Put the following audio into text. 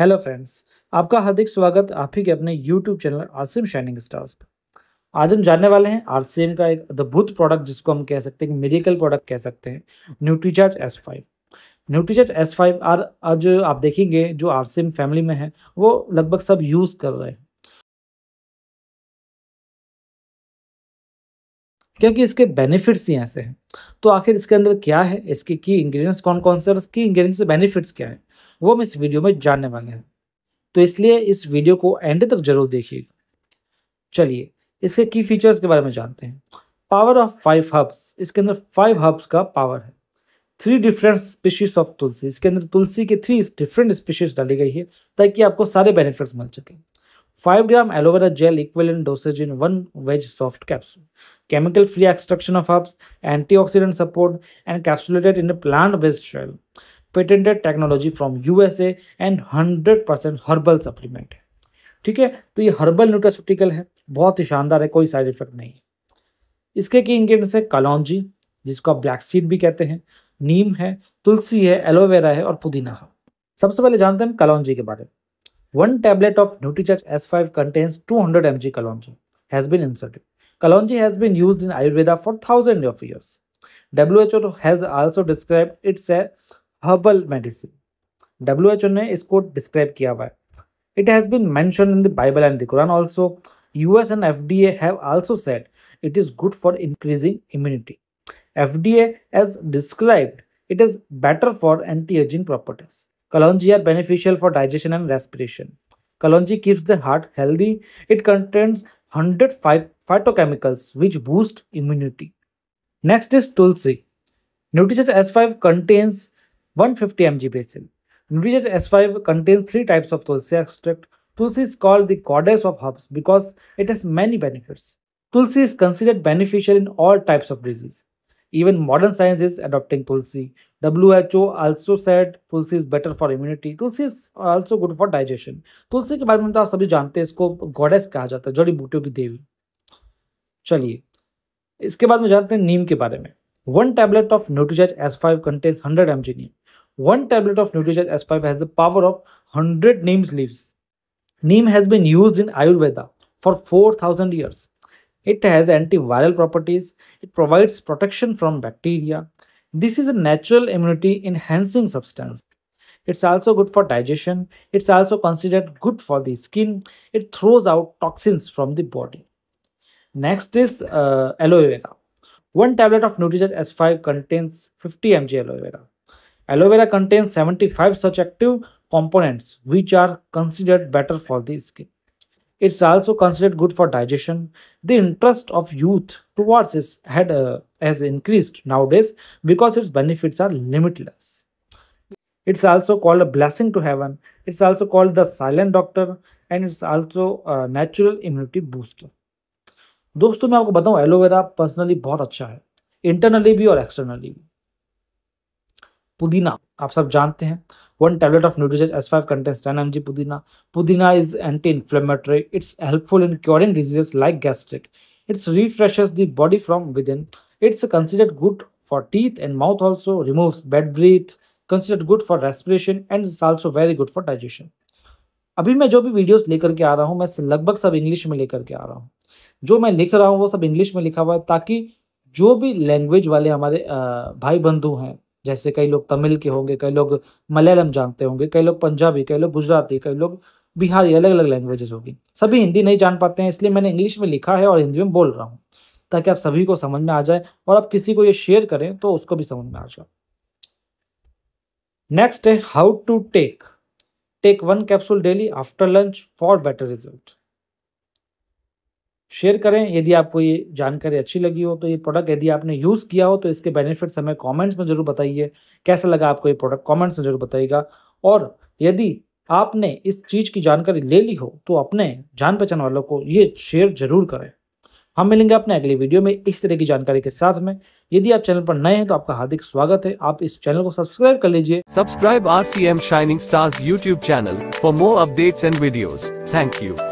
Hello friends आपका हार्दिक स्वागत आप ही के अपने YouTube channel R C M shining stars पर। आज हम जानने वाले हैं आरसीएम का एक अद्भुत प्रोडक्ट जिसको हम कह सकते हैं मेडिकल प्रोडक्ट कह सकते हैं Nutricharge S five Nutricharge S five are आज आप देखेंगे जो आरसीएम फैमिली में है, वो लगभग सब यूज़ कर रहे हैं। क्योंकि इसके बेनिफिट्स ही ऐसे हैं। तो आखिर इसके अंदर क्या है? इसके की इंग्रेडिएंट्स कौन कौन से और इसकी इंग्रेडिएंट्स से बेनिफिट्स क्या है? वो हम इस वीडियो में जानने वाले हैं। तो इसलिए इस वीडियो को एंड तक ज़रूर देखिएगा। चलिए, इसके की फीचर्स के बारे में जानते हैं। पावर ऑफ़ फाइव हब्स इसके अंदर फाइव हब्स का पावर है। Three different species of tulsi, इसके अंदर तुलसी के थ्री डिफरेंट स्पीशीज डाली गई है, ताकि आपको सारे बेनिफिट्स मिल सके। Five gram aloe vera gel equal dosage in one veg soft capsule chemical free extraction of herbs antioxidant support and capsulated in plant based shell patented technology from USA and hundred percent herbal supplement है। ठीक है? तो ये herbal nutraceutical है, बहुत ही शानदार है, कोई साइड इफ़ेक्ट नहीं है। इसके की इंग्रेडिएंट्स है कलौजी, जिसको आप ब्लैक सीड भी कहते हैं, नीम है, तुलसी है एलोवेरा है और पुदीना है। सबसे पहले जानते हैं कलौजी के बारे में। One tablet of Nutricharge S five contains two hundred M G kalonji has been inserted Kalonji has been used in Ayurveda for thousands of years. WHO has also described it's a herbal medicine W H O ने इसको describe किया हुआ है। It has been mention in the Bible and the Quran also U S and F D A have also set it is good for increasing immunity F D A described it is better for anti aging properties kalonji are beneficial for digestion and respiration kalonji keeps the heart healthy it contents hundred five phytochemicals which boost immunity next is tulsi Nutrish S five contains 150 mg basil. Nutritious S5 contains three types of Tulsi extract. Tulsi is called the goddess of herbs because it has many benefits. Tulsi is considered beneficial in all types of disease. Even modern science is adopting Tulsi. WHO also said Tulsi is better for immunity. Tulsi is also good for digestion. तुलसी के बारे में तो आप सभी जानते हैं इसको गॉडेस कहा जाता है जड़ी बूटियों की देवी चलिए इसके बाद में जानते हैं नीम के बारे में one tablet of Nutricharge S five contains hundred M G neem One tablet of Nutricharge S5 has the power of 100 neem leaves. Neem has been used in Ayurveda for 4000 years. It has antiviral properties. It provides protection from bacteria. This is a natural immunity enhancing substance. It's also good for digestion. It's also considered good for the skin. It throws out toxins from the body. Next is uh, aloe vera. One tablet of Nutricharge S5 contains 50 mg aloe vera. Aloe vera contains 75 such active components which are considered better for the skin. It's also considered good for digestion. The interest of youth towards it had, uh, has increased nowadays because its benefits are limitless. It's also called a blessing to heaven. It's also called the silent doctor and it's also a natural immunity booster. दोस्तों मैं आपको बताऊं aloe vera personally बहुत अच्छा है internally भी और externally भी पुदीना, आप सब जानते हैं। One tablet of nutrition S five contains ten M G pudina. Pudina is anti inflammatory it's helpful in curing diseases like gastric it's refreshes the body from within it's considered good for teeth and mouth also removes bad breath considered good for respiration and is also very good for digestion अभी मैं जो भी videos लेकर के आ रहा हूँ, मैं लगभग सब इंग्लिश में लेकर के आ रहा हूँ। जो मैं लिख रहा हूँ, वो सब इंग्लिश में लिखा हुआ है, ताकि जो भी लैंग्वेज वाले हमारे भाई बंधु हैं जैसे कई लोग तमिल के होंगे, कई लोग मलयालम जानते होंगे, कई लोग पंजाबी, कई लोग गुजराती, कई लोग बिहारी अलग अलग लैंग्वेजेस होगी। सभी हिंदी नहीं जान पाते हैं, इसलिए मैंने इंग्लिश में लिखा है और हिंदी में बोल रहा हूँ, ताकि आप सभी को समझ में आ जाए और आप किसी को ये शेयर करें तो उसको भी समझ में आ जाए। नेक्स्ट है how to take take one capsule daily after lunch for better result share करें। यदि आपको ये जानकारी अच्छी लगी हो तो ये प्रोडक्ट यदि आपने यूज़ किया हो तो इसके बेनिफिट्स हमें कमेंट्स में ज़रूर बताइए। कैसा लगा आपको ये प्रोडक्ट कमेंट्स में ज़रूर बताइएगा। और यदि आपने इस चीज़ की जानकारी ले ली हो तो अपने जान पहचान वालों को ये शेयर ज़रूर करें। हम मिलेंगे अपने अगले वीडियो में इस तरह की जानकारी के साथ में। यदि आप चैनल पर नए हैं तो आपका हार्दिक स्वागत है। आप इस चैनल को सब्सक्राइब कर लीजिए। Subscribe R C M shining stars YouTube channel for more updates and videos thank you